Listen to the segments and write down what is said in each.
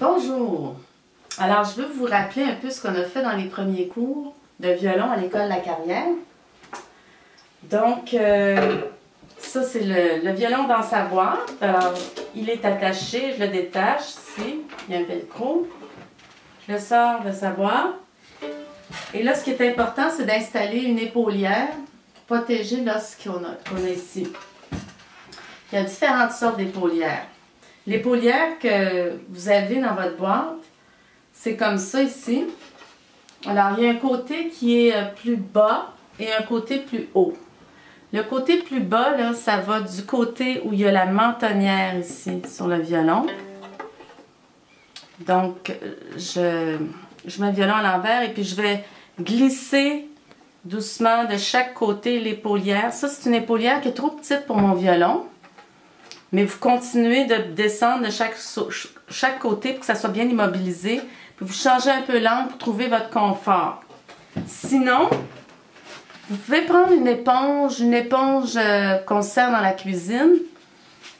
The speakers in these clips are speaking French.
Bonjour! Alors, je veux vous rappeler un peu ce qu'on a fait dans les premiers cours de violon à l'école La Carrière. Donc, euh, ça, c'est le, violon dans sa boîte. Alors, il est attaché, je le détache ici. Il y a un velcro. Je le sors de sa boîte. Et là, ce qui est important, c'est d'installer une épaulière pour protéger l'os qu'on a, a ici. Il y a différentes sortes d'épaulières. L'épaulière que vous avez dans votre boîte, c'est comme ça ici. Alors, il y a un côté qui est euh, plus bas et un côté plus haut. Le côté plus bas, là, ça va du côté où il y a la mentonnière ici sur le violon. Donc, je, je mets le violon à l'envers et puis je vais glisser doucement de chaque côté l'épaulière. Ça, c'est une épaulière qui est trop petite pour mon violon. Mais vous continuez de descendre de chaque, chaque côté pour que ça soit bien immobilisé. Puis vous changez un peu l'angle pour trouver votre confort. Sinon, vous pouvez prendre une éponge, une éponge euh, qu'on sert dans la cuisine.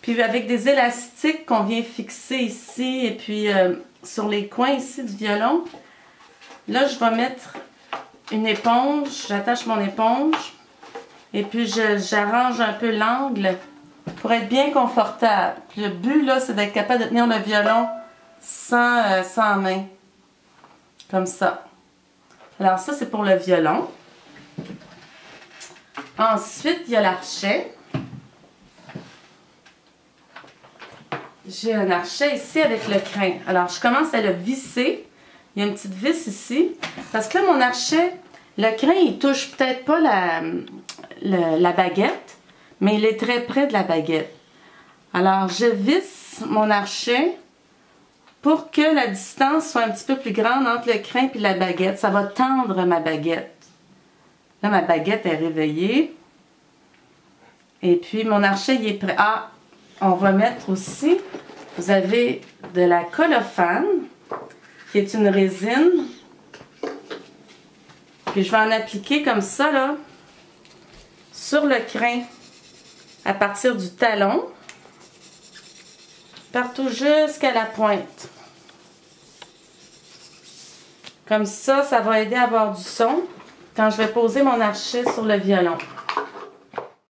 Puis avec des élastiques qu'on vient fixer ici et puis euh, sur les coins ici du violon. Là, je vais mettre une éponge. J'attache mon éponge. Et puis j'arrange un peu l'angle pour être bien confortable. le but, là, c'est d'être capable de tenir le violon sans, euh, sans main. Comme ça. Alors, ça, c'est pour le violon. Ensuite, il y a l'archet. J'ai un archet ici avec le crin. Alors, je commence à le visser. Il y a une petite vis ici. Parce que mon archet, le crin, il touche peut-être pas la baguette mais il est très près de la baguette. Alors, je visse mon archet pour que la distance soit un petit peu plus grande entre le crin et la baguette. Ça va tendre ma baguette. Là, ma baguette est réveillée. Et puis, mon archet, il est prêt. Ah, on va mettre aussi, vous avez de la colophane, qui est une résine. Puis, je vais en appliquer comme ça, là, sur le crin à partir du talon, partout jusqu'à la pointe. Comme ça, ça va aider à avoir du son quand je vais poser mon archet sur le violon.